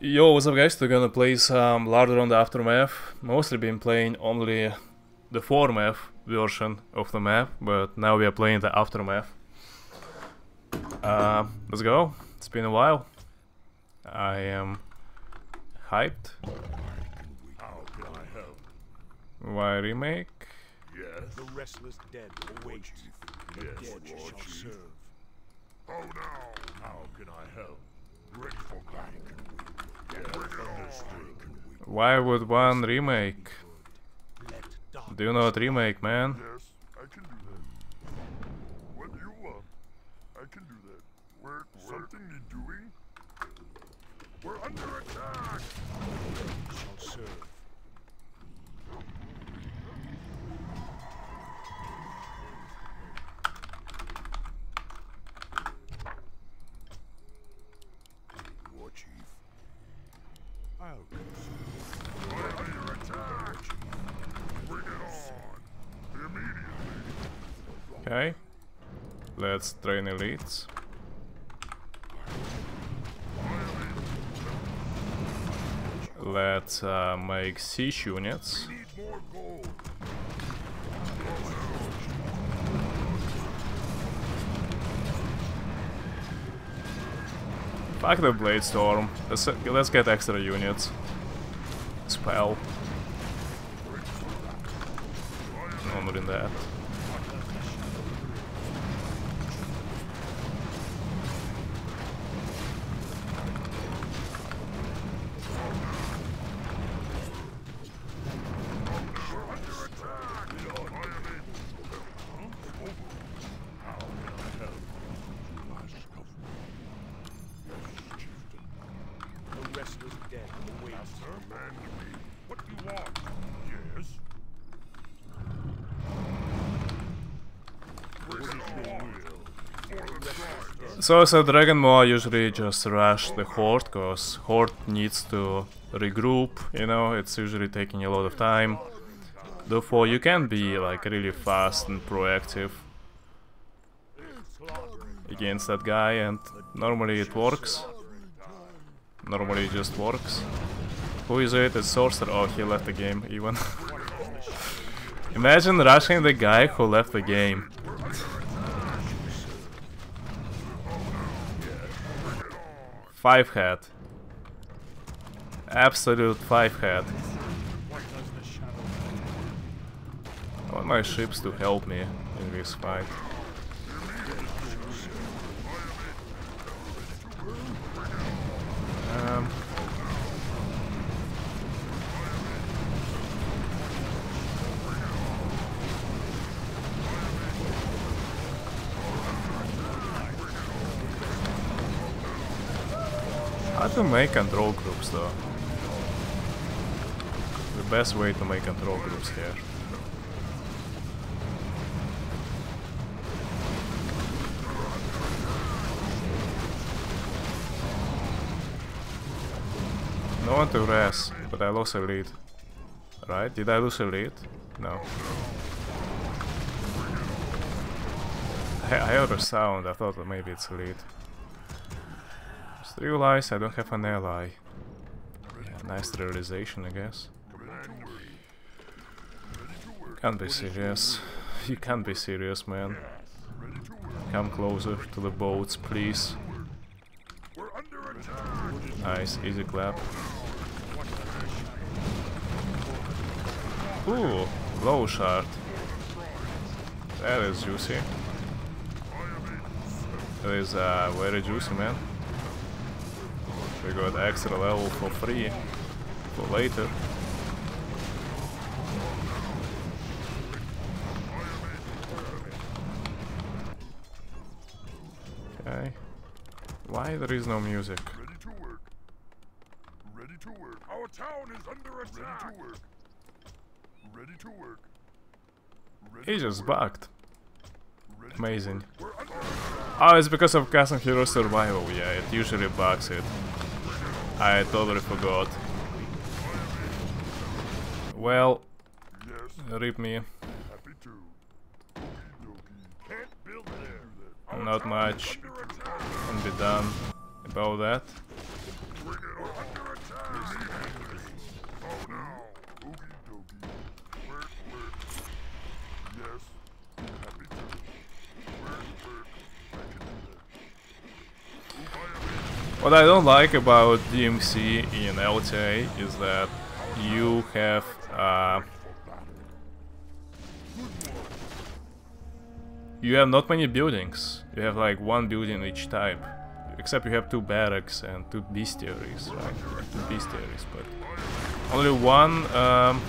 Yo, what's up guys? We're gonna play some Lordaeron the Aftermath. Mostly been playing only the Foremath version of the map, but now we are playing the Aftermath. Uh, let's go. It's been a while. I am hyped. How can I help? Why remake? Yes. The restless dead await. Yes, Dead Lord shall Chief. serve. Oh no. How can I help? Grateful God. Yes, understood. Why would one remake? Do you know what remake, man? Yes, I can do that. What do you want? I can do that. Where something need doing? We're under attack. shall serve. War Chief. I'll We're under attack. Bring it on. Immediately. Okay. Let's train elites. Let's uh, make siege units. Fuck the Blade Storm. Let's, let's get extra units. Spell. No more that. The restless dead await. Man to me. What do you want? Yes. Bring it on. For the tribe. So as a Dragon Maw usually just rush the Horde, cause Horde needs to regroup, you know, it's usually taking a lot of time. Therefore you can be like really fast and proactive against that guy and normally it works. Normally it just works. Who is it? It's Sorcerer. Oh, he left the game even. Imagine rushing the guy who left the game. Five head. Absolute five head. I want my ships to help me in this fight. Um, to make control groups though? The best way to make control groups here. No one to res, but I lost a lead. Right? Did I lose a lead? No. I heard a sound, I thought maybe it's a lead. Allies, I don't have an ally. Yeah, nice realization, I guess. Can't be serious. You can't be serious, man. Come closer to the boats, please. Nice, easy clap. Ooh, low shard. That is juicy. That is uh, very juicy, man. We got extra level for free for later. Okay. Why there is no music? Ready to work. Ready to work. Our town is under attack. Ready to work. Ready to work. Ready He just work. bugged. Amazing. work. We're under attack. Oh, it's because of Custom Hero Survival, yeah, it usually bugs it. I totally forgot. Well, rip me. Not much can be done about that. Bring it on. Under What I don't like about DMC in LTA is that you have uh, you have not many buildings. You have like one building each type, except you have two barracks and two bestiaries, right? Two bestiaries, but only one. Um,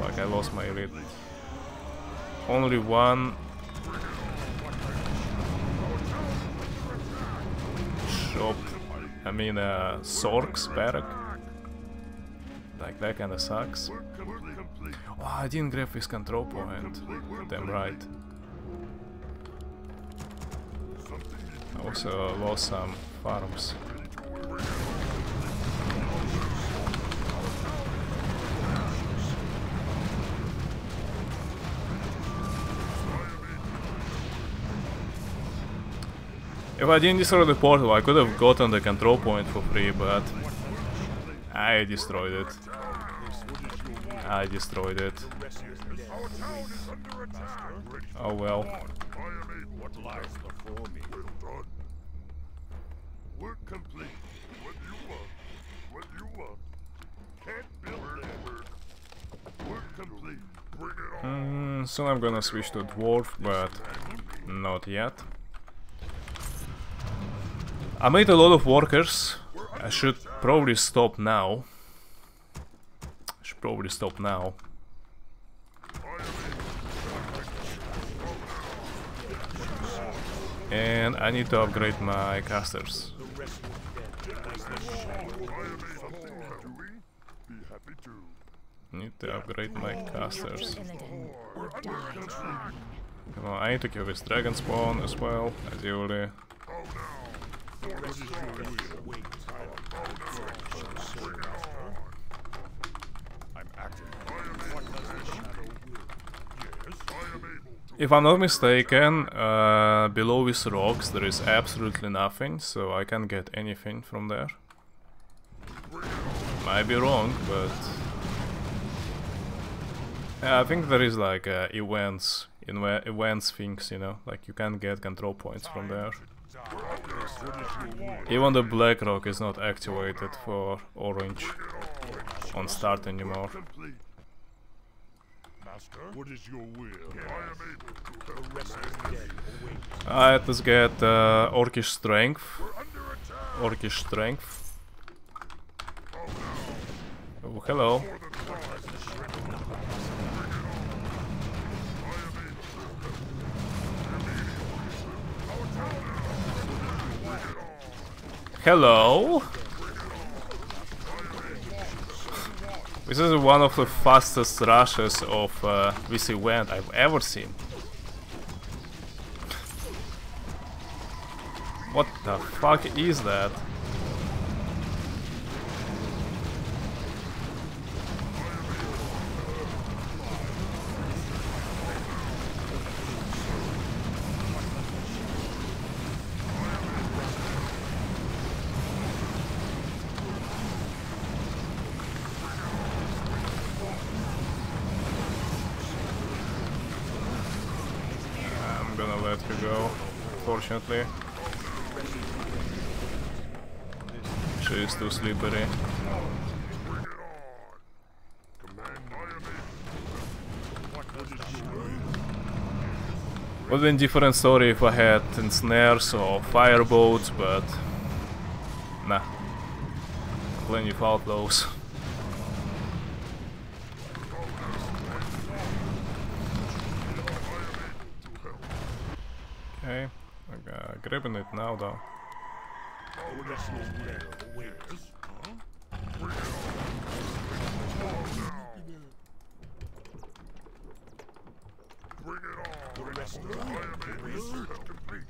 fuck, I lost my read. Only one shop. I mean, uh, Sork's barrack. Like that kinda sucks. Oh, I didn't grab his control point. Damn right. I also lost some farms. If I didn't destroy the portal, I could have gotten the control point for free, but I destroyed it. I destroyed it. Oh well. Mm, soon I'm gonna switch to dwarf, but not yet. I made a lot of workers. I should probably stop now. I should probably stop now. And I need to upgrade my casters. Need to upgrade my casters. I need to kill this dragon spawn as well, acting. If I'm not mistaken, uh, below these rocks there is absolutely nothing, so I can't get anything from there. Might be wrong, but... Yeah, I think there is like uh, events, events things, you know, like you can't get control points from there. Even the black rock is not activated for orange on start anymore. What is your will? I able to. Get uh, Orcish Strength. Orcish Strength. Oh, hello. Hello. This is one of the fastest rushes of uh, this event I've ever seen. What the fuck is that? I'm gonna let you go, fortunately. She's too slippery. Would been different story if I had snares or fireboats, but nah. Plenty without those. Okay, I'm uh, grabbing it now though. The rest of the dead await. Bring it on. The rest of the I dead am able to. Complete.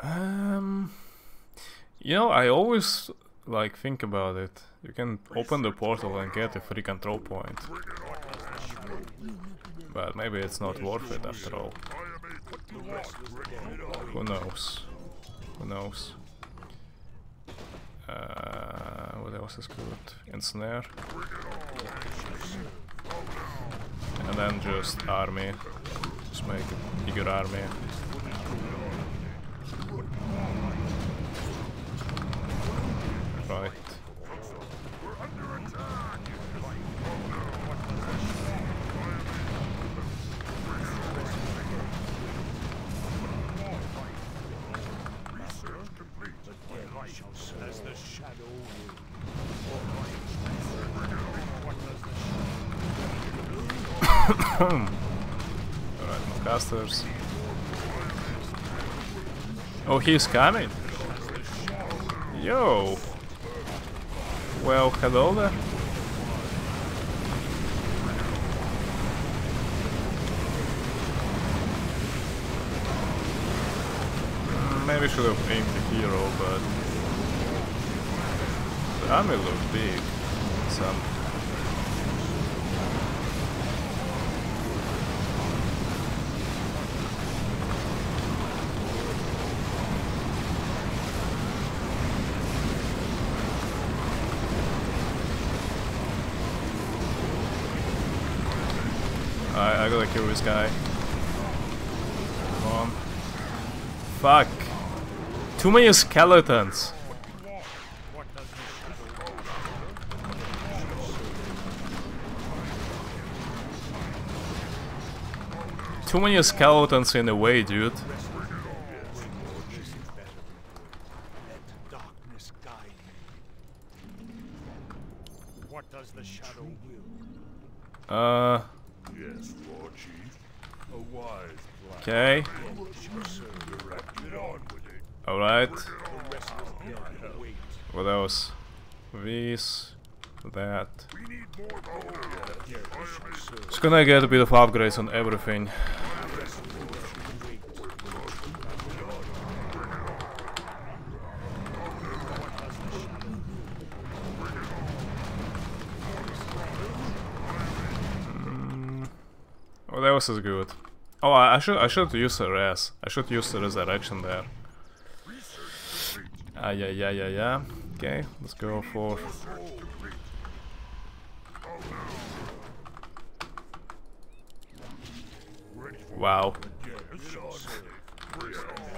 Um, you know, I always like think about it. You can open the portal and get a free control point, but maybe it's not worth it after all. Who knows? Who knows? Uh, what else is good? Ensnare. And then just army. Just make a bigger army. shadow he's coming. Yo. Well, hello there. Mm, Maybe should have aimed the hero, but the army looks big. Some I, I gotta kill this guy. Come on. Fuck. Too many skeletons. Too many skeletons in the way, dude. darkness guide me? What does the shadow will? Uh, Yes, Lord Chief. A wise plan. okay. Get on with it. Alright. The rest is there to wait. What else? This, that. More gold. Just gonna get a bit of upgrades on everything. What else is good? Oh, I, I should I should use a res. I should use the resurrection there. Ah, yeah, yeah, yeah, yeah. Okay, let's go for. Wow,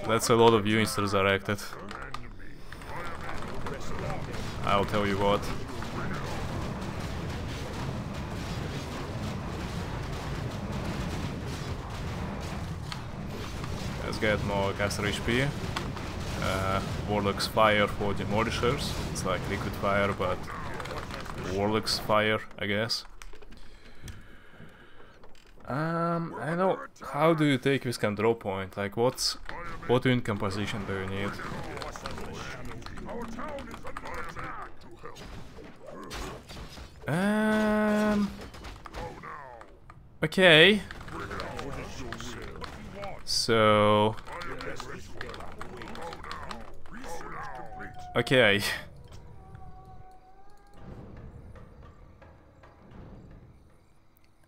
that's a lot of units resurrected. I'll tell you what. Let's get more caster HP. Uh, Warlock's Fire for Demolishers. It's like liquid fire, but Warlock's Fire, I guess. Um, I know. How do you take this control point? Like, what's what win composition do you need? Um. Okay. So. Okay.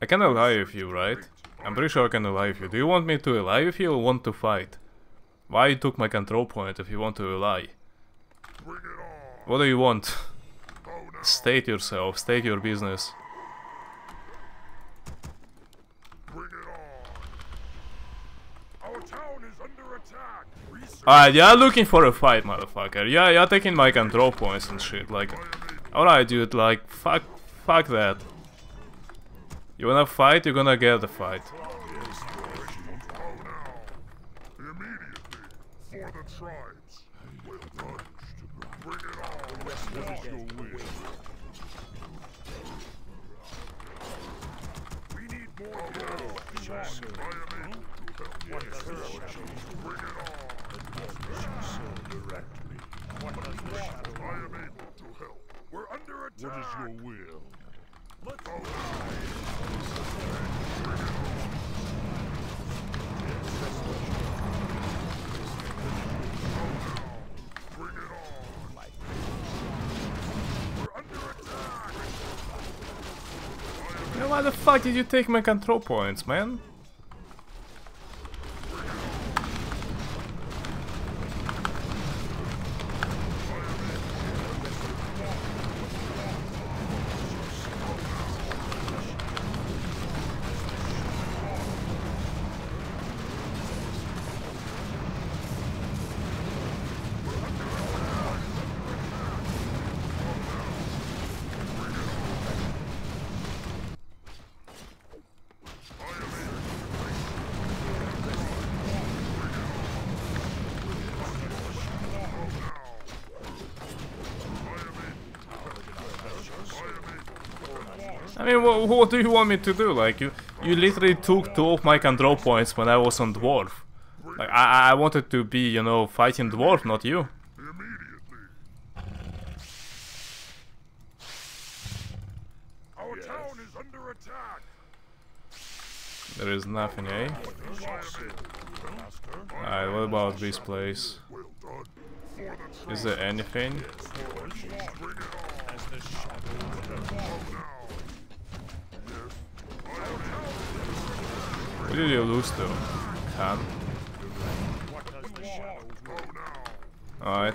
I can ally with you, right? I'm pretty sure I can ally with you. Do you want me to ally with you or want to fight? Why you took my control point if you want to ally? What do you want? State yourself, state your business. Alright, you're looking for a fight, motherfucker. Yeah, you're taking my control points and shit. Like, alright, dude. Like, fuck, fuck that. You wanna fight? You're gonna get the fight. For the tribes. Well done. Why the fuck did you take my control points, man? I mean, wha what do you want me to do? Like, you, you literally took two of my control points when I was on dwarf. Like, I, I wanted to be, you know, fighting dwarf, not you. Immediately. Our town is under attack. There is nothing, eh? Alright, what about this place? Well done. For the Is there anything? As the shadow What did you lose to? Khan? What does the shadow will? Alright.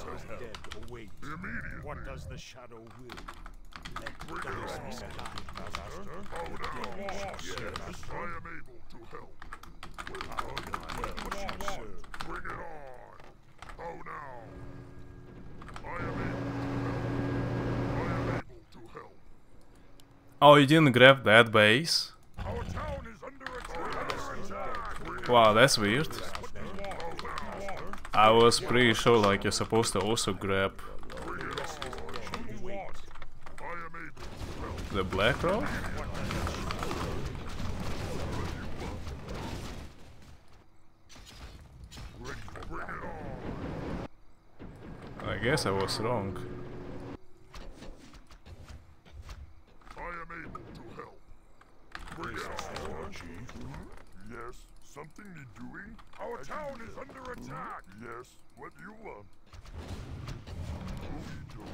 Our dead await. What does the shadow will? Let darkness guide. Master. Yes, I am able to help. Well done. What you serve. Bring it on. Oh now. I am able to. I am able to help. Oh, you didn't grab that base? Wow, that's weird. I was pretty sure like you're supposed to also grab the black rock? Bring, bring it on. I guess I was wrong. I am able to help. Bring it on. Yes, something need doing? Our town is under attack. Yes, what you want? Okey doke.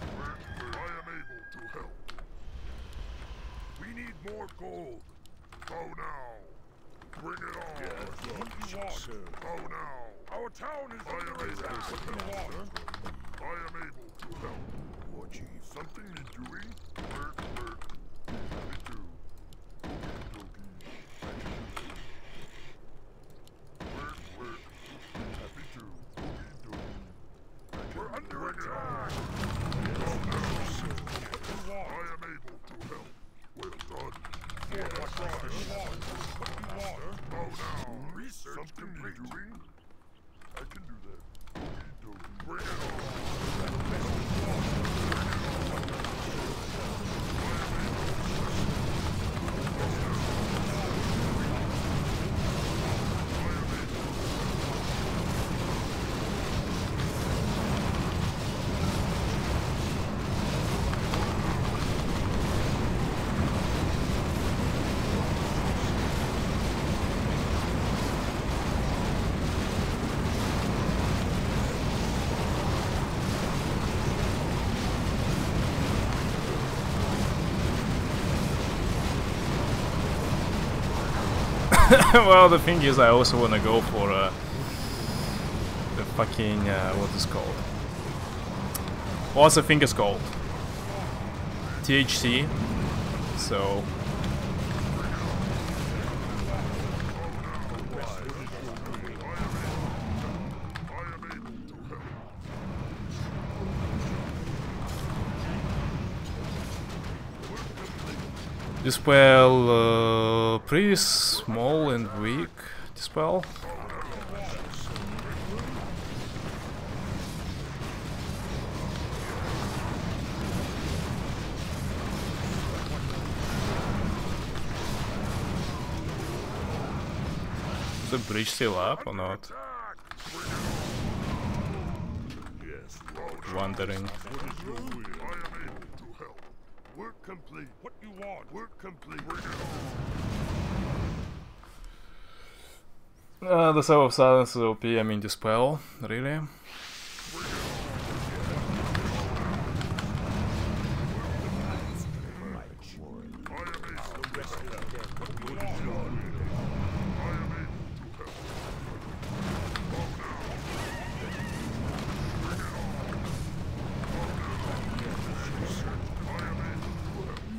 I am able to help. We need more gold. Oh now. Bring it on. What you want? Oh now. Our town is I under attack. help. I am able to help. War chief. Something need doing? Work, work. Happy to. Okey dokey. Work, work. Happy to. Okey dokey. We're under attack. I am able to help. Well done. What does the shadow will? What you want? Oh now. Research Something complete. need doing? I can do that. Okey dokey. Bring it on. well, the thing is, I also wanna go for uh, the fucking uh, what is called? What's the thing is called? THC. So This to dispel uh, pretty small and weak. Dispel. Is the bridge still up or not? Wondering. Work complete. What you want? Work complete. Bring it on. Uh, the Soul of Silence will be, I mean Dispel, really?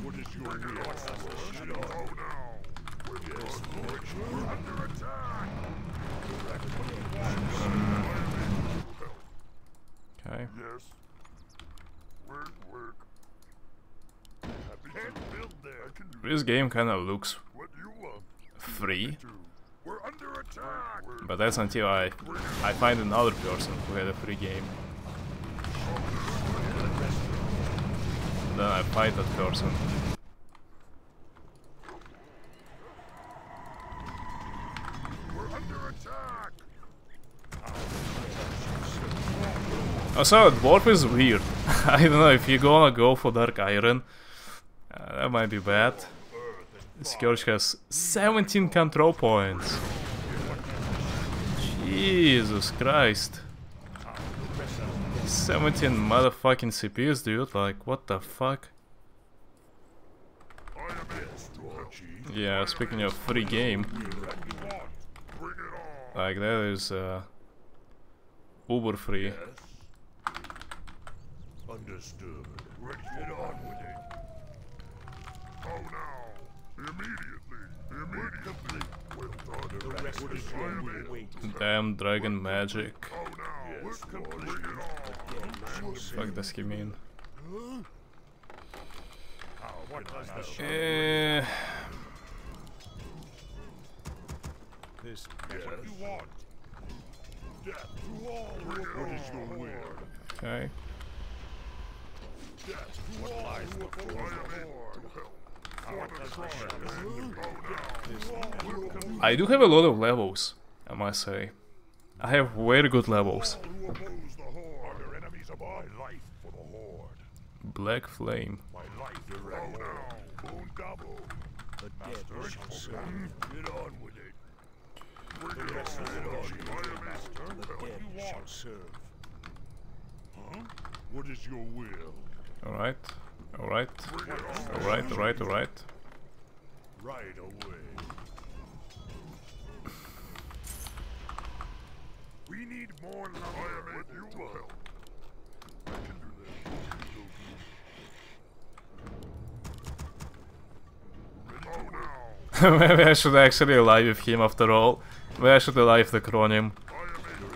What is your will? What does the shadow Oh now. Yes. We're under attack. Okay. Yes. Work, work. Happy Can't build there. I can do This game kinda looks free, but that's until I I find another person who had a free game. Then I fight that person. Also, dwarf is weird. I don't know if you're gonna go for dark iron. Uh, that might be bad. Scourge has 17 control points. Jesus Christ. 17 motherfucking CPUs, dude. Like, what the fuck? Yeah, speaking of free game, like that is uh, uber free. Understood. Get on with it. How now? Damn dragon magic. How now? We're complete. Bring it on. Fuck does he mean? What does the shadow Eh, This What you want? Death to all. Bring it what is your will? okay. Death to all. Lies before I am it. To help. the shadow I do have a lot of levels, I must say. I have very good levels. Black Flame. Alright. Alright. Bring it on. Alright, alright, alright. Right away. We need more love. I am with you to help. I can do this. Oh now. Maybe I should actually alive with him after all. Maybe I should alive the Chronim. I am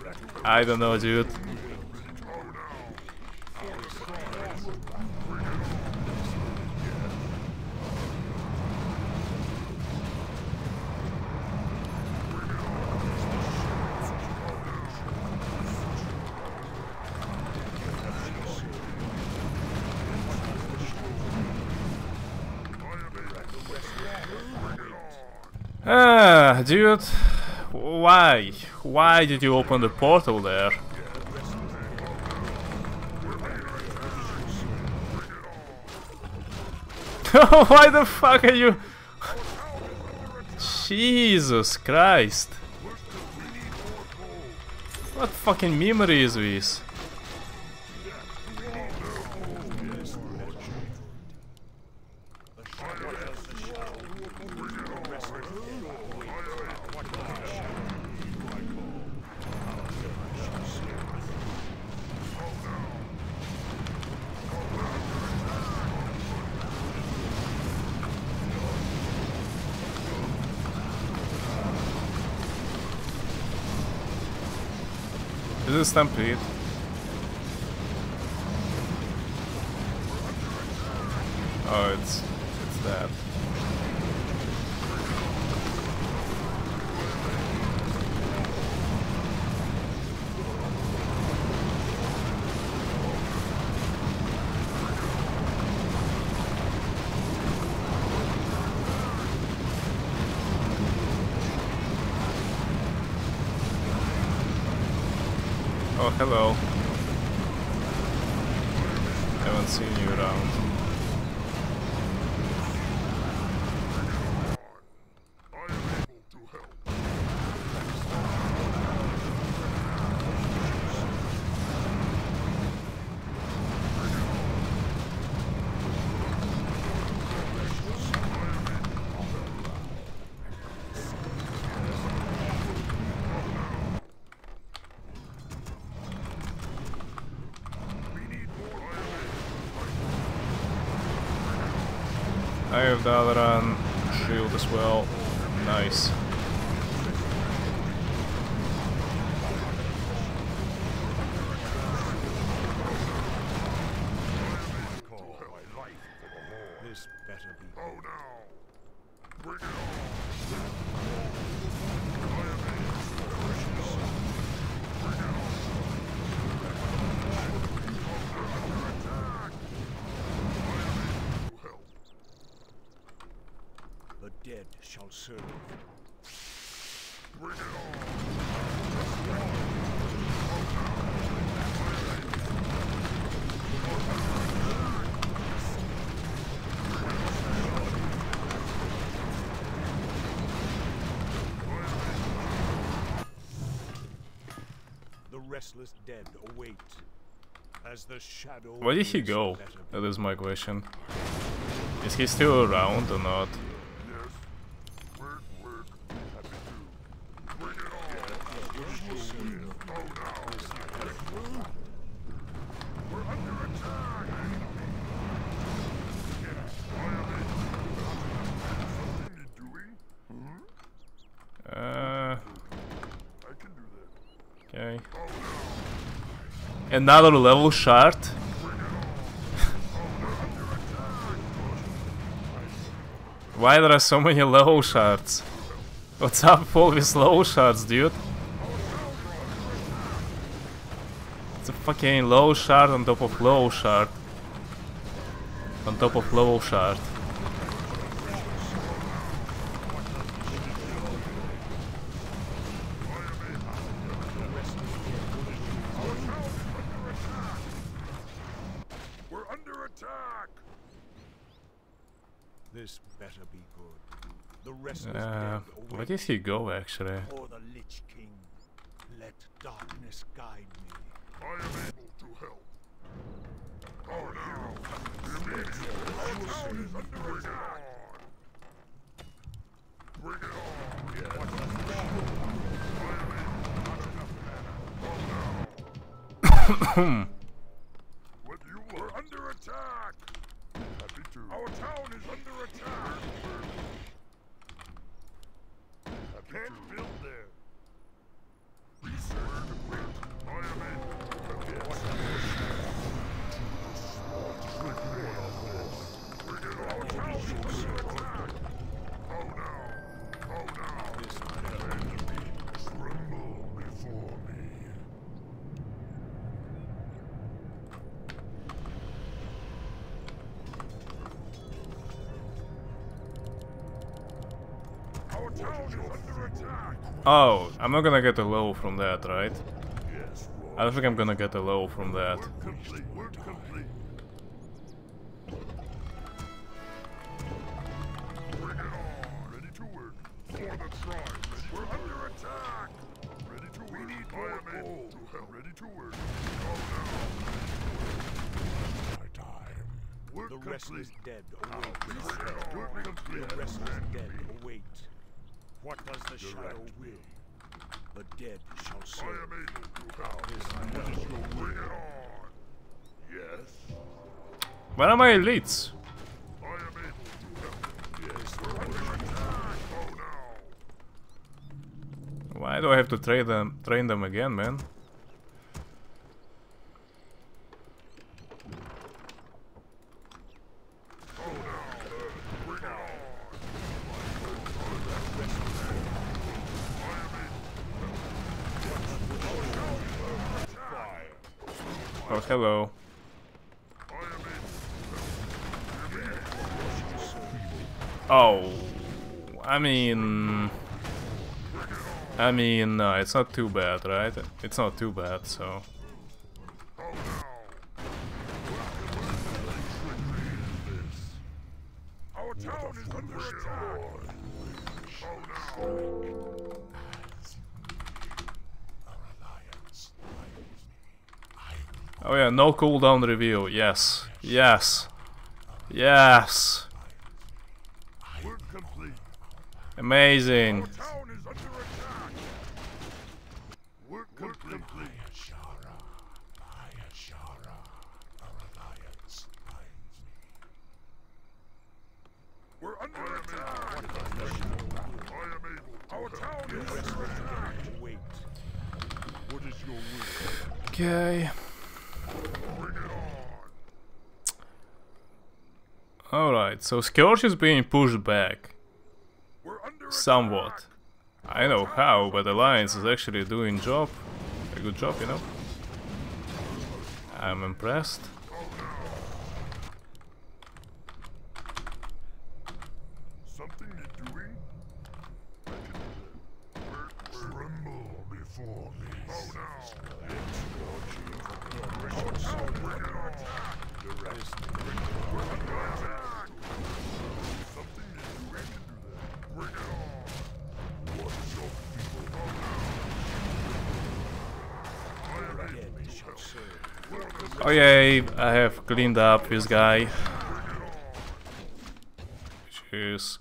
in. I don't know, dude. Dude. Why? Why did you open the portal there? Why the fuck are you... Jesus Christ. What fucking memory is this? Stampede? Oh, it's it's that. Hello. Haven't seen you around. I am able to help. I have the other on shield as well. Serve. Bring it on! The restless dead await. As the shadow. Where did he go? That is my question. Is he still around or not? Yes. Work, work. Happy to. Bring it on! Oh, now! We're under attack! Something you doing? Uh, I can do that. Uh, okay. Another level shard? Why there are so many low shards? What's up with all these low shards, dude? It's a fucking low shard on top of low shard. On top of low shard. We're under attack! This better be good. The restless Uh, where did he go actually? For the Lich King, let darkness guide me. I am able to help. Oh no! Immediately! Our town is under attack! Bring it on! Yes. What do you want? We're under attack! Happy to. Our town is under attack! Happy Can't build there. Research complete. I am able. Yes. Bring it on. Our town is under attack! Oh no! Oh no! This enemy tremble before me. Our town is under attack! Oh, I'm not gonna get a low from that, right? I don't think I'm gonna get a low from that. The restless dead. The dead await. What does the shadow will? The dead shall I am able to help. What is your Bring it on. Yes. Where are my elites? I am able to help. Yes. We're under attack. Oh no. Why do I have to train them train them again, man? Hello. Oh, I mean, I mean, no, it's not too bad, right? It's not too bad, so. Oh yeah, no cooldown review. Yes, yes, yes. Amazing. Our Alright, so Scourge is being pushed back. Somewhat. I know how, but Alliance is actually doing job. A good job, you know. I'm impressed. Oh, okay, I have cleaned up this guy. Which is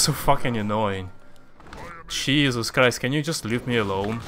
so fucking annoying. Jesus Christ, can you just leave me alone?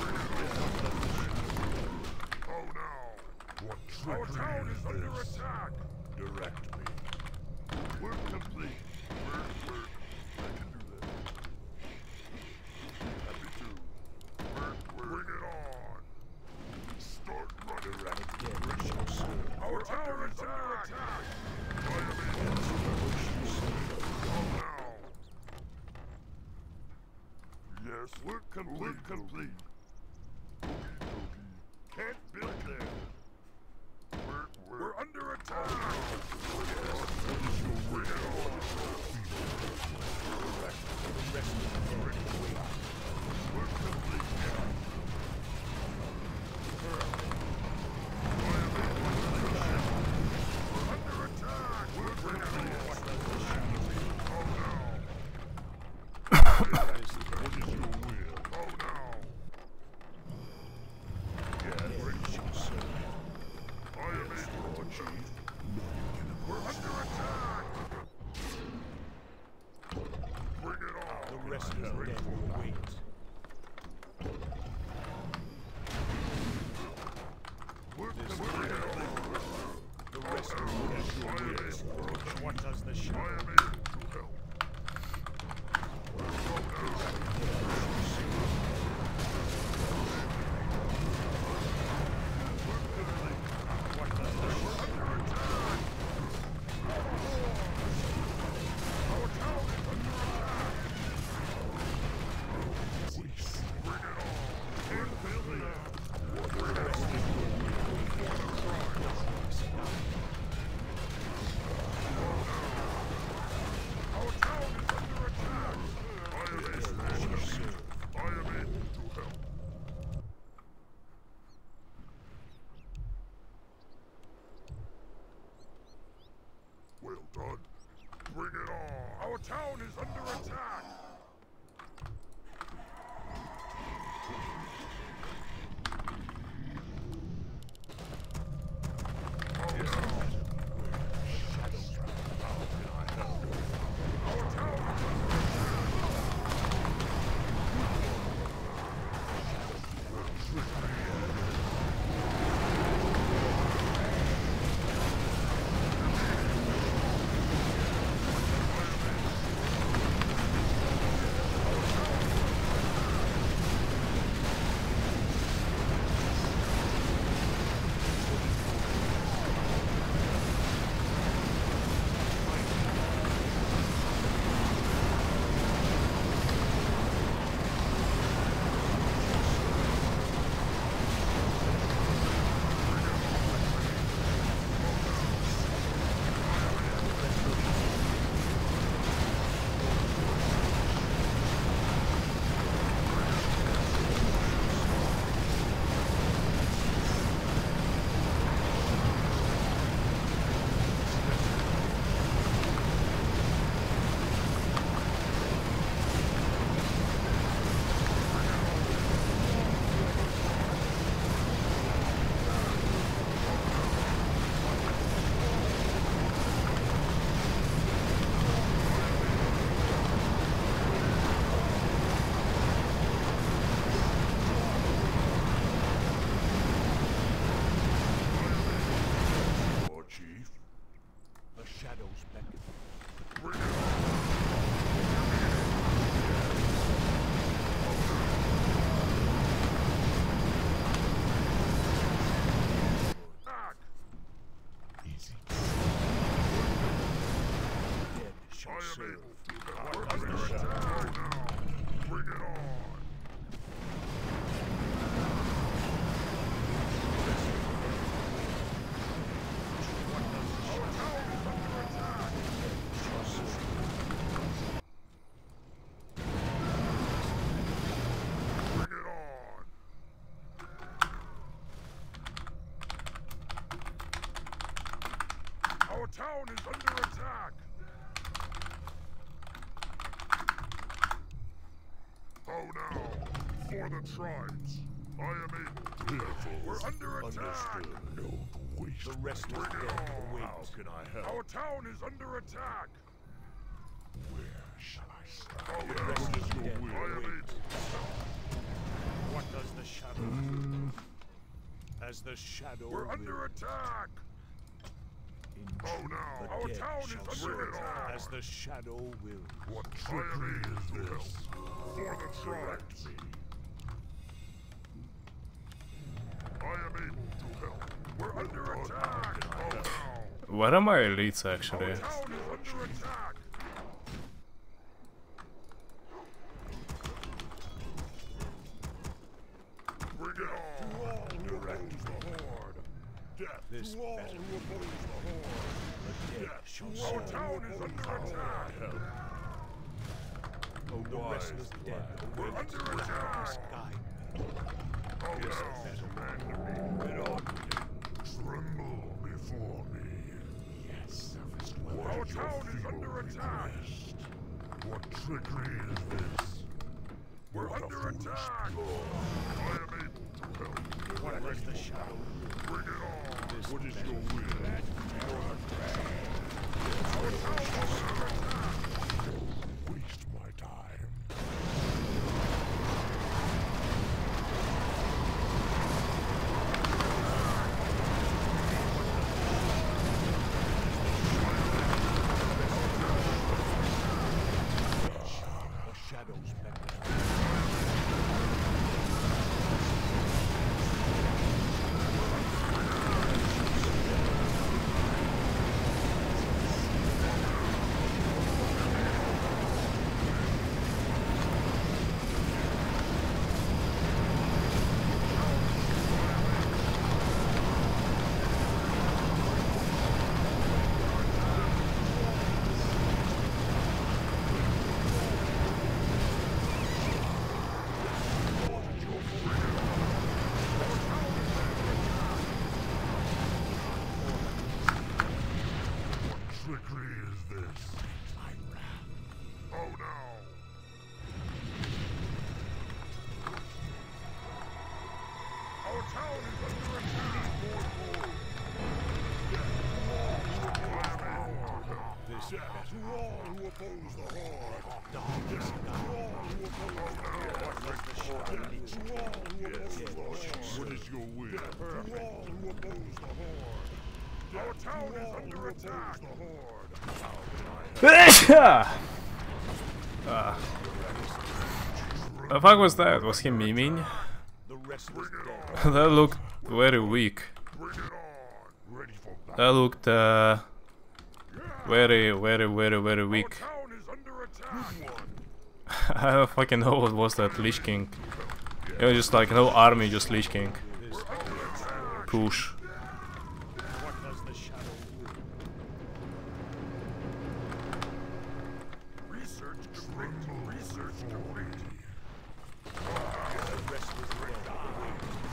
For tribes! I am able to help. We're under attack! No waste. The rest is Bring it dead on! awaits. How can I help? Our town is under attack! Where shall I start? Oh The no! rest is dead I am able. What does the shadow hmm. will? As the shadow We're will, under attack! in Oh truth, no! Our town is shall under attack! As the shadow will. What trickery is this? For the tribes! Who are my elites actually? This to all oppose the Horde! The dead Death shall to all serve. Our town is under attack! Oh, the rest is dead We're awaits. under Darkness attack! guide me. No! Bend me! Tremble before me! Yes, service Our town is under attack! What trickery is this? We're under attack! I am able to help. What does the shadow Bring it on! what is your will? Our town all the Horde! What is your will? Our town is under attack! Ah. The fuck was that? Was he memeing? That looked very weak. That looked uh, very, very, very, very weak. town is under attack! I don't fucking know what was that Lich King. It was just like no army, just Lich King. Push. What does the shadow will? Research complete! Research complete! The rest is dead awaits.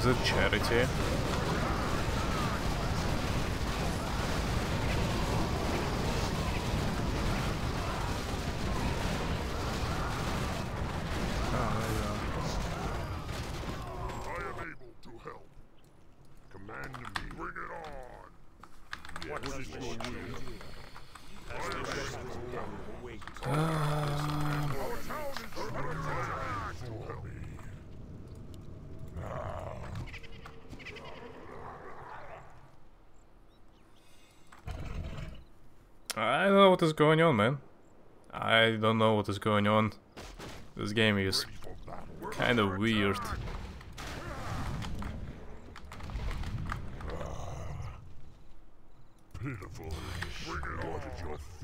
Is it charity? Oh, there you go. I am able to help. Command me. Bring it on. What does the shadow will? As the shadow awaits. Our town is under attack. Help me. I don't know what is going on, man. I don't know what is going on. This game is kind of weird.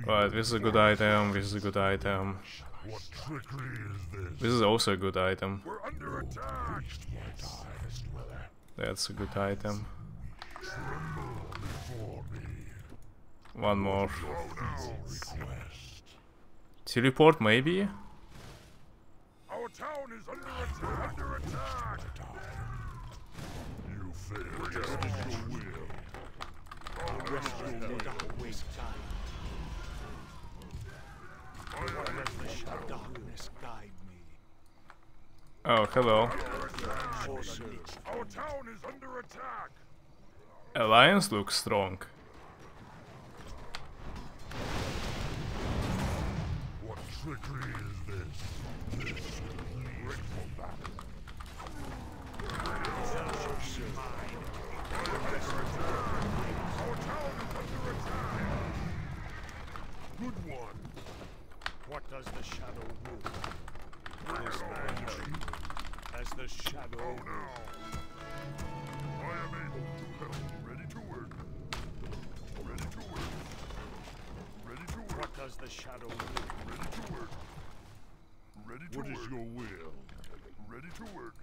Right, this is a good item, this is a good item. This? Is also a good item. That's a good item. For me. One more. No. Teleport, maybe? Our town is under attack. Under attack. You failed. Just as you will. Oh no. Will not waste time. Let darkness guide me. Oh, hello. For. Our town is under attack. Alliance looks strong. Trickery is this? This is ready for battle. Good one. What does the shadow will? This man as the shadow Oh no. I am able to help. Does the shadow will? Ready to work. Ready to What work. is your will? Ready to work.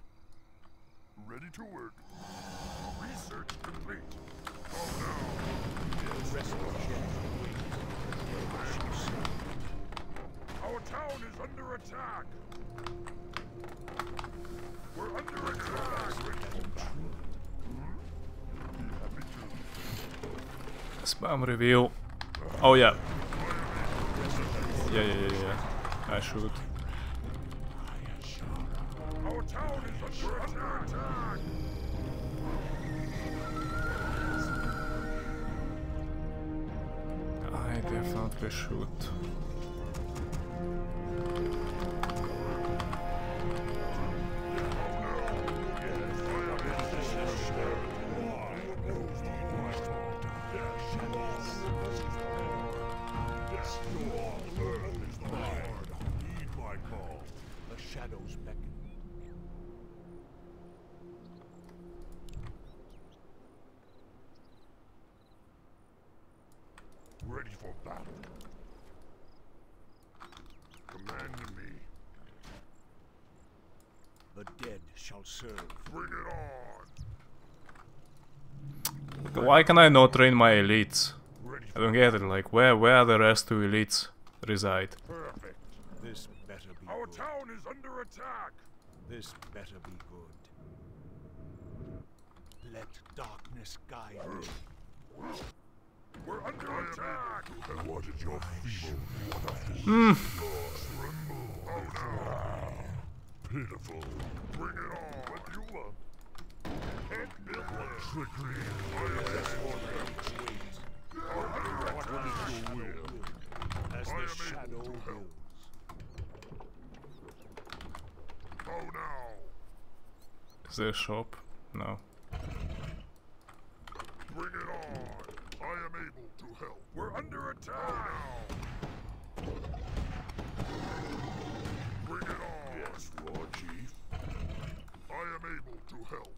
Ready to work. Research complete. Oh no. Rest of Our town is under attack. We're under attack. Hmm? Spam reveal. Oh yeah. Yeah, yeah, yeah, yeah. I should. Our town is under attack. I definitely should. Why can I not train my elites? I don't get it. Like, where where the rest two elites reside? perfect. This better be Our good. town is under attack. This better be good. Let darkness guide me. We're under attack. And what is your feeble Hmm. Tremble. Oh no. Pitiful. Bring it on. What you want? Can't build what trickery is this? What is your will? As the shadow to Oh no. Is there a shop? No. Bring it on. I am able to help. We're under attack. Bring it on. Yes, Lord Chief. I am able to help.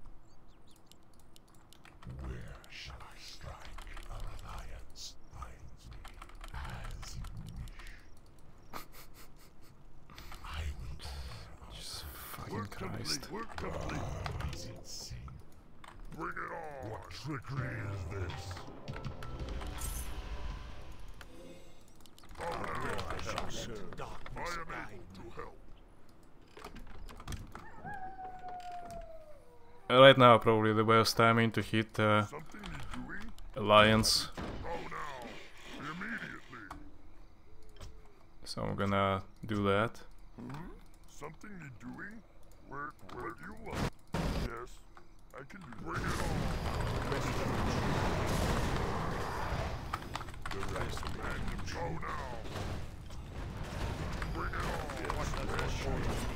Where shall I strike? Our alliance finds me as you wish. I will Jesus fucking Work Christ. complete. Work complete. Is insane. Bring it on. What trickery is this? Oh, I shall serve. I am able to help. Right now, probably the best timing to hit uh, Something need doing? Alliance. Oh, now. Immediately. So I'm gonna do that. Something need doing? you. Yes, I can bring it on. The rest man show now. Bring it on. Yes,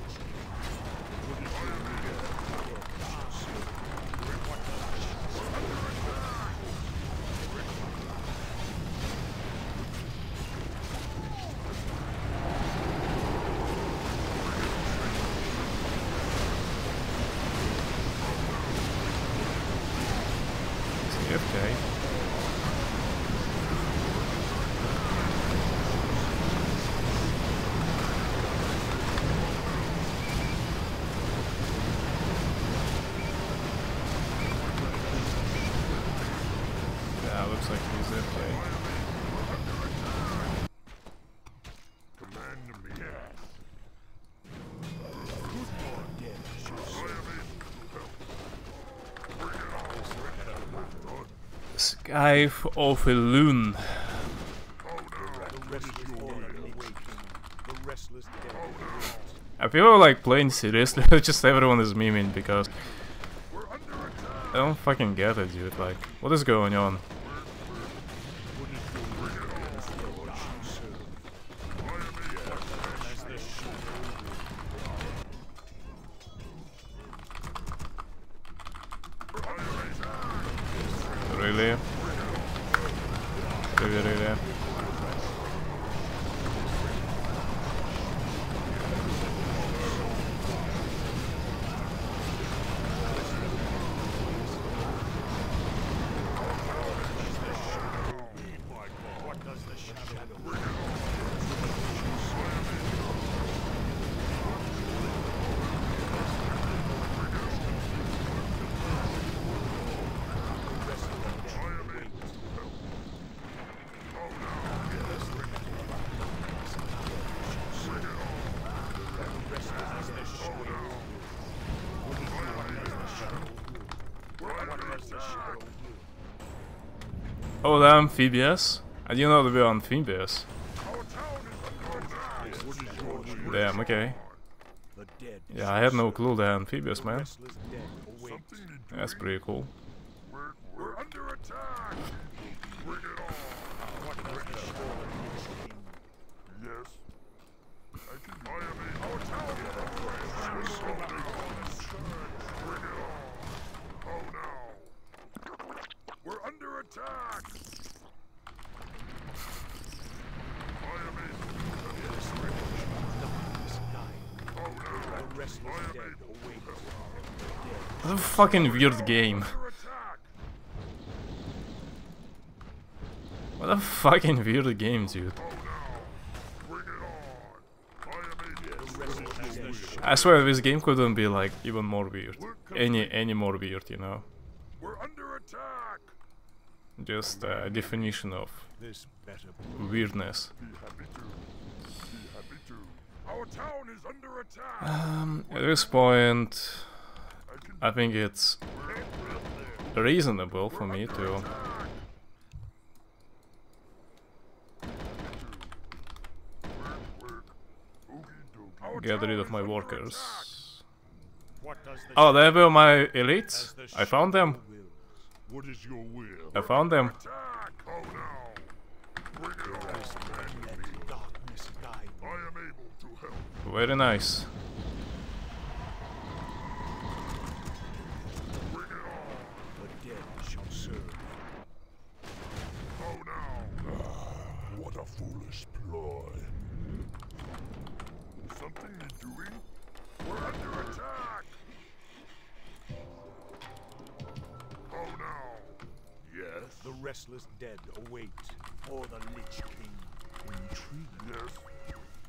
restless dead await. I feel like playing seriously, just everyone is memeing because I don't fucking get it, dude. Like, what is going on? The amphibious? I didn't know they were amphibious. Damn, okay. Yeah, I had no clue they're amphibious, man. That's pretty cool. We're, we're under attack. Bring it on. What does the shadow mean? Yes. I can fire me. Our town is under attack. Bring it on. Oh no. We're under attack. Fire me. The restless dead await. What a fucking weird game. What a fucking weird game, dude. I swear this game couldn't be like even more weird. Any any more weird, you know. Just a definition of weirdness. Um, at this point, I think it's reasonable for me to get rid of my workers. Oh, there were my elites. I found them. I found them. Very Oh restless dead await. For the Lich King. Intrigue? Yes?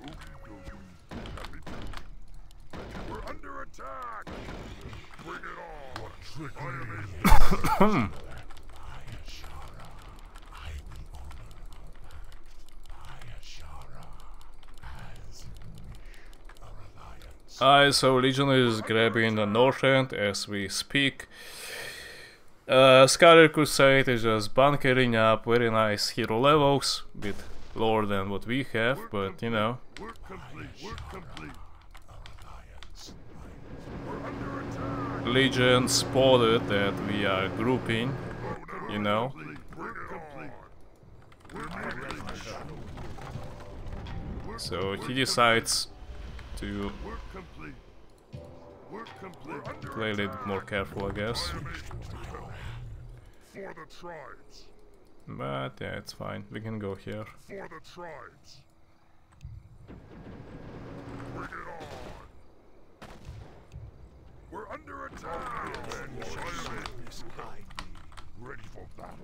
Okie. Happy to. We're under attack! Bring it on! What trickery! I am able Uh, so Legion is grabbing the north end as we speak. Uh, Scarlet Crusade is just bunkering up very nice hero levels, bit lower than what we have, but you know. Legion spotted that we are grouping, you know. So he decides to play a little more careful, I guess. For the tribes. But yeah, it's fine. We can go here. For the tribes. Bring it on. We're under attack. Darkness hide. Ready for battle.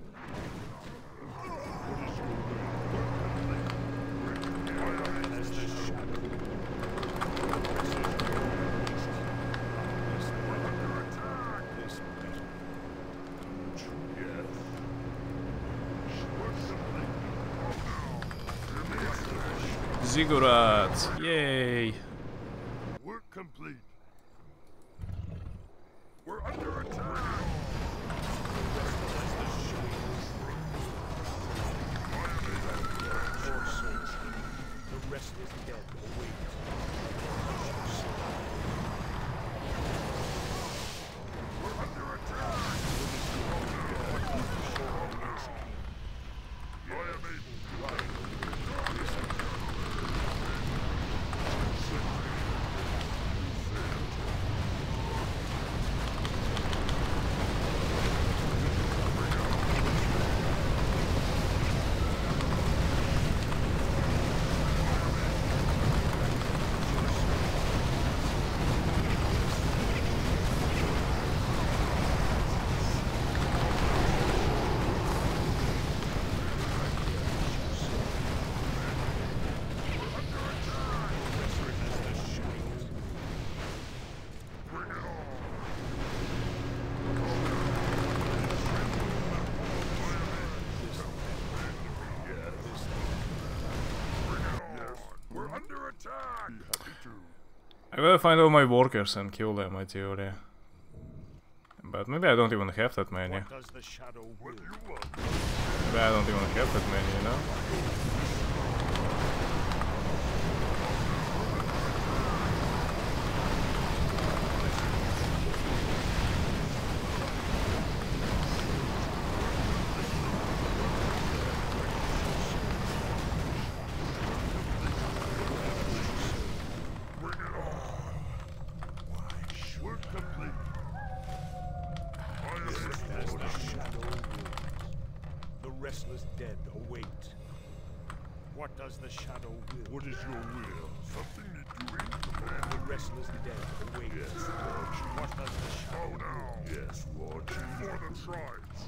Ziggurat! Yay! I will find all my workers and kill them, ideally. But maybe I don't even have that many. What does the shadow will? What do you want? Maybe I don't even have that many, you know? Bring it on. Work complete. I am As able. the shadow will. The restless dead await. What does the shadow will? What is your will? Something need doing, Commander? The restless dead await. Yes, What does the shadow Oh no. Yes, Lord. For the tribes.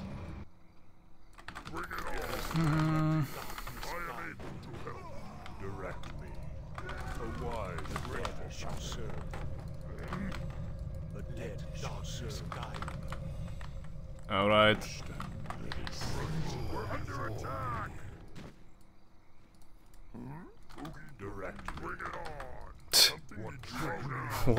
Bring it on. I am mm-hmm. able to help. Direct me. A wise The dead shall serve. The dead darkness guide me. Alright. We're under attack. Hmm? Oogie direct. Bring it on. Something need doing. Why? Well done. What is your feeble request? Come back. Work complete. I am able direct to help. Bring it on. We're under attack. Oh no. I am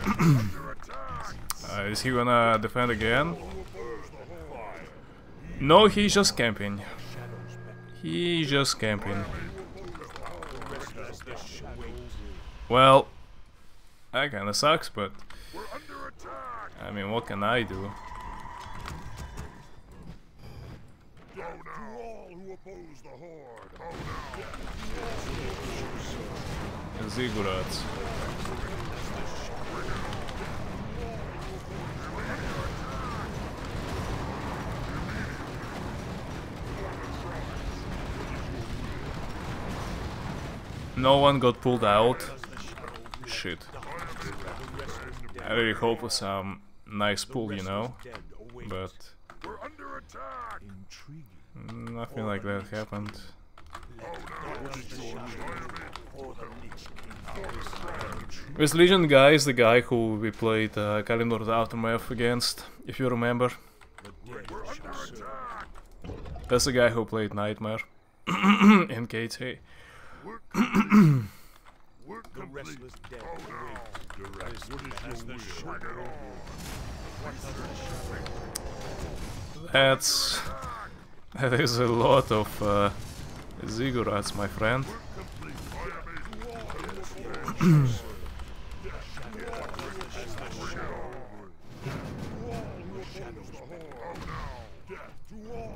able under attack. Uh, is he gonna defend again? No, he's just camping. He's just camping. Well, that kinda sucks, but. I mean, what can I do? Down to all who oppose the horde. Oh no. Ziggurats. No one got pulled out. Shit. I really hope for some nice pull, you know, but nothing like that happened. With Legion guy is the guy who we played uh, Kalimdor's Aftermath against, if you remember. That's the guy who played Nightmare in KT. Work complete. Work The complete. restless dead Oh await. no. Direct. What is your will? shadow Bring it on. That's... That is a lot of uh, ziggurats, my friend.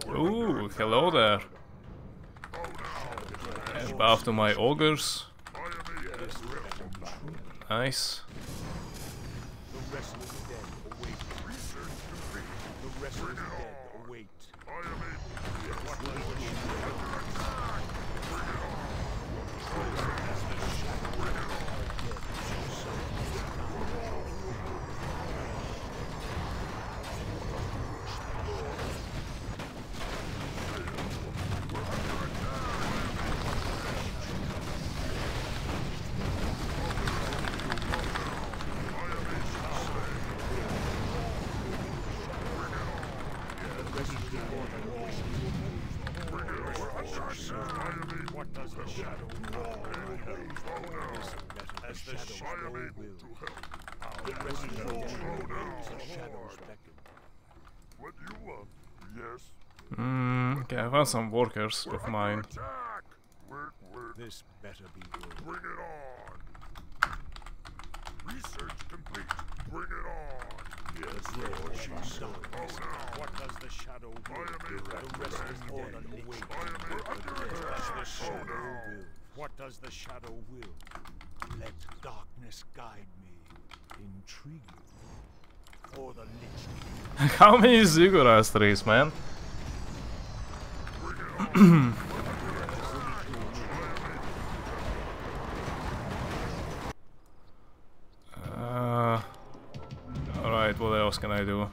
Ooh, hello there. And buff to my ogres. Nice. The restless dead await. The restless dead await. What does the shadow As the shadow will. The restless dead awaits. The shadows beckon. What do you want? Yes. Okay, I found some workers of mine. Work, work. This better be good. Bring it on. Research complete. Bring it on. Yes, Lord. She's done. Oh, now. What does the shadow will? I am in The restless dead await. I am in As the Oh, shadow now. will. What does the shadow will? Let darkness guide me. Intrigue you. Or the lich How many ziggurats there is, man? Uh, Alright, what else can I do?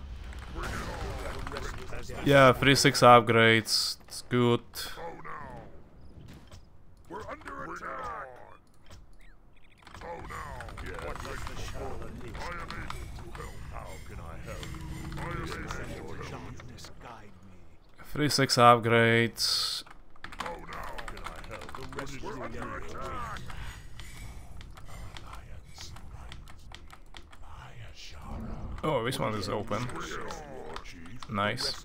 Yeah, 3-6 upgrades, it's good. Oh. We're under attack. Oh, now. Yes. What does the shadow will? I am able to help. How can I help? I am able to help. darkness guide me. 3-6 upgrades. Oh, this one is open. Nice.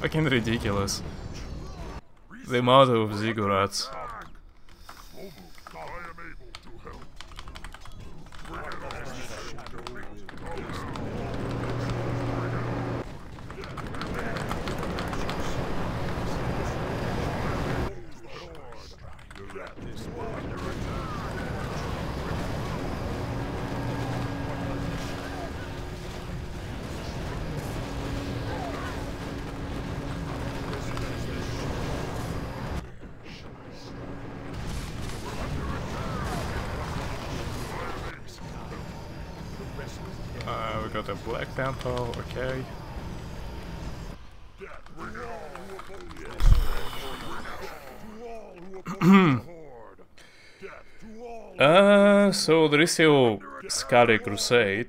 Fucking ridiculous. The amount of ziggurats. Attack. Mobu, I am able to help. Bring it on. Oh, now. Uh, we got a black temple, okay. Death. Bring it all who oppose the horde. To all who oppose the horde. To all Uh, so there is still Scarlet Crusade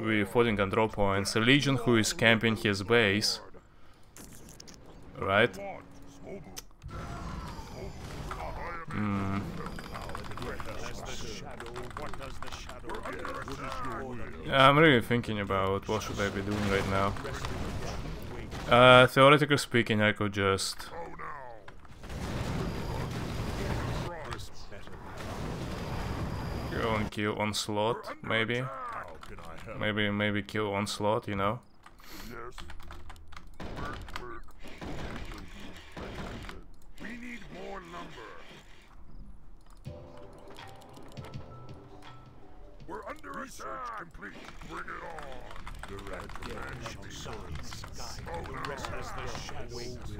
with 14 control points, a legion who is camping his base, right? want. Mobu. Hmm. As the shadow, what does the shadow will? Or the Yeah, I'm really thinking about what should I be doing right now. Uh, theoretically speaking, I could just go and kill Onslaught, maybe. Maybe, maybe kill Onslaught, you know?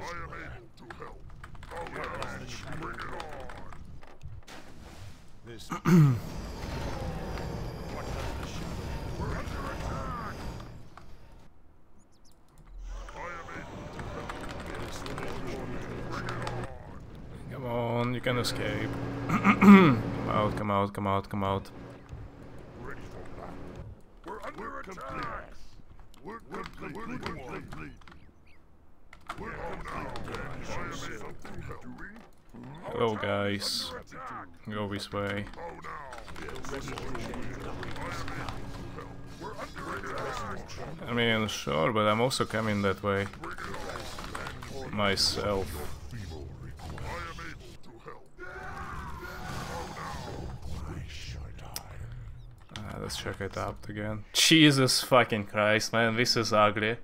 I am able to help. Oh, yes. Bring it on. This. Come on, you can escape. come out, come out, come out, come out. Ready for battle. We're under attack. We're complete. We're complete. We're all now. Hello guys. Go this way. I mean, sure, but I'm also coming that way. Myself. Uh, let's check it out again. Jesus fucking Christ, man, this is ugly.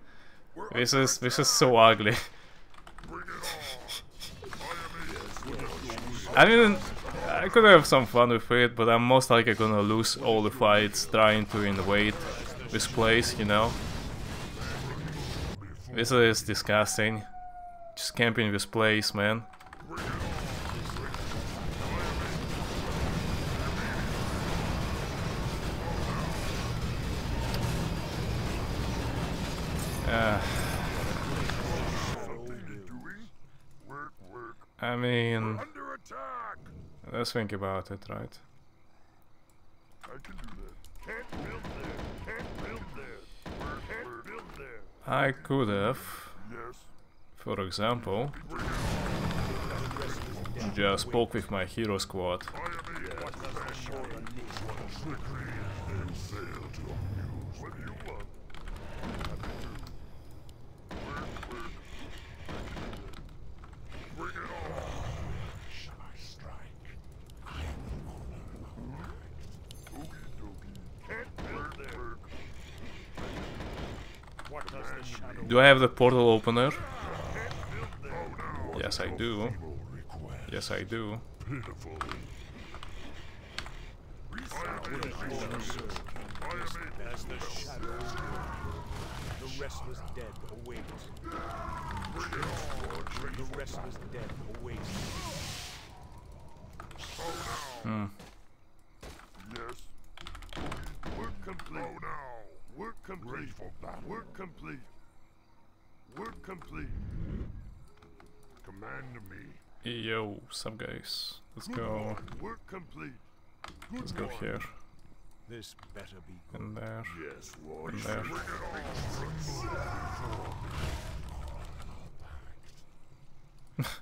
This is this is so ugly. I mean, I could have some fun with it, but I'm most likely gonna lose all the fights trying to invade this place, you know? This is disgusting. Just camping this place, man. Uh, Work, work. I mean, Under attack. let's think about it, right? I can do that. Can't build there. Can't build there. Can't build there. I could have, Yes. for example, just spoke with my hero squad. I am able. What does the shadow need? Trickery and fail to amuse. What do you want? Happy to. Work, work. Bring it on. Shall I strike? I am the owner of Okie dokie. Can't build there. What does the shadow Do I have the portal opener? Yes, I do. Yes, I do. The restless dead. The restless dead. Hmm. Yes. Work complete. Work complete. Work complete. Work complete. Command me. Yo, some guys. Let's Good go. Work complete. Good Let's go here This better be good. and there. Yes, Lord. And there. Bring it on.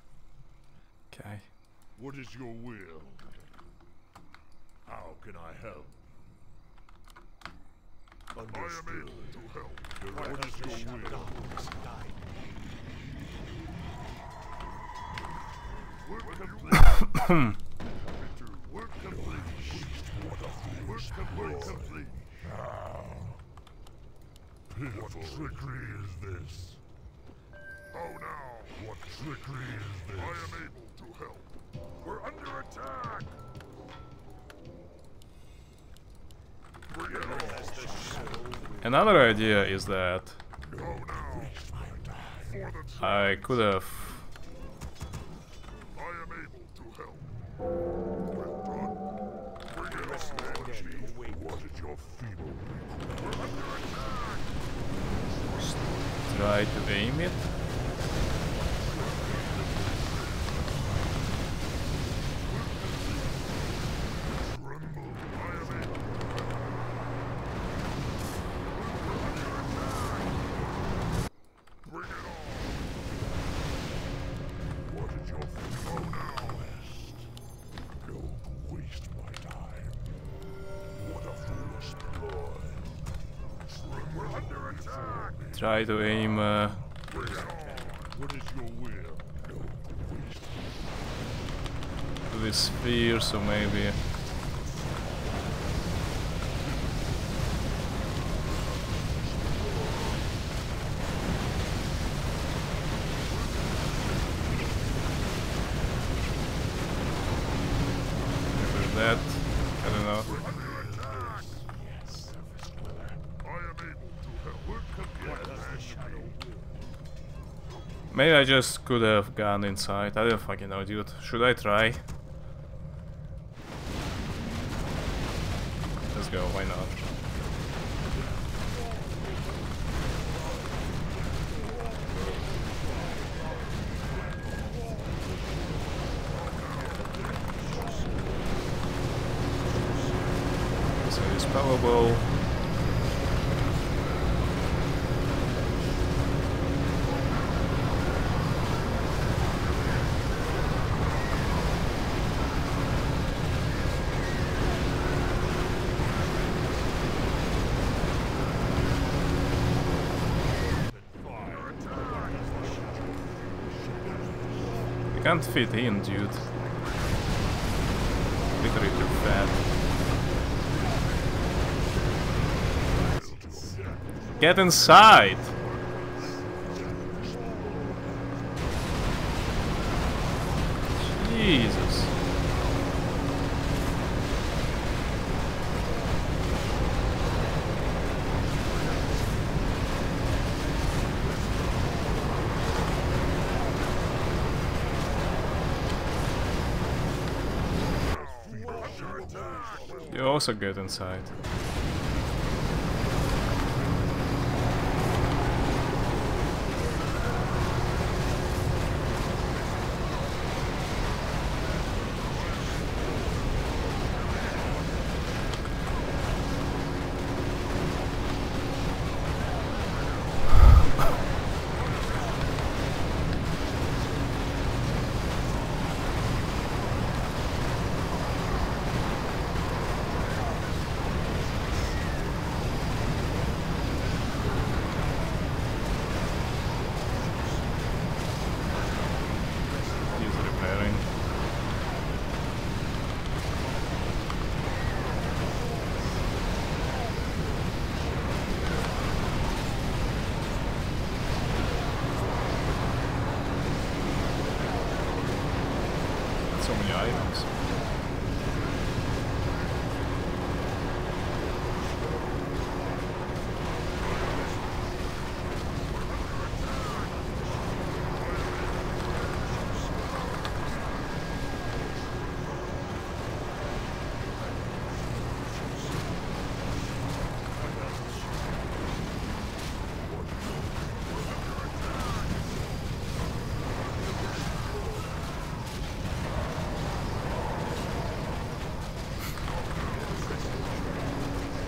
Okay. What is your will? How can I help? Understood. I am able to help. What is your will? Work complete. Work complete. Work complete. complete. What trickery is this? Oh no! What trickery is this? I am able to help. We're under attack! Another idea is that I could have. I am able to Try to aim. Uh, this sphere, so. Maybe that. I don't know. I am able to help. Work complete. Maybe I just could have gone inside. I don't fucking know, dude. Should I try? Let's go, why not? So it's powerball. Can't fit in, dude. Literally too fat. Get inside! Jesus. You also get inside. He's repairing. So many items.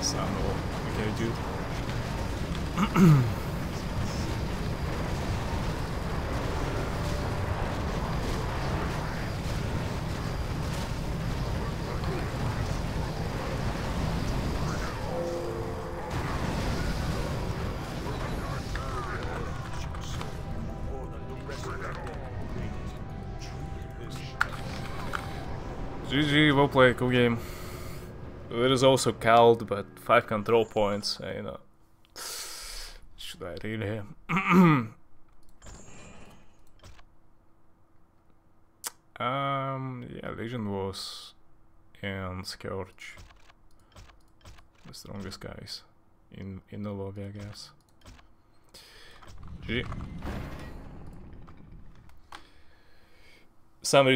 Samuel. Okay, dude. Or that the rest of the dead wait. Treat this GG, well played, cool game. It is also called, but 5 control points, uh, you know. Should I really? um, yeah, Legion was and Scourge. The strongest guys in, in the lobby, I guess. GG. Some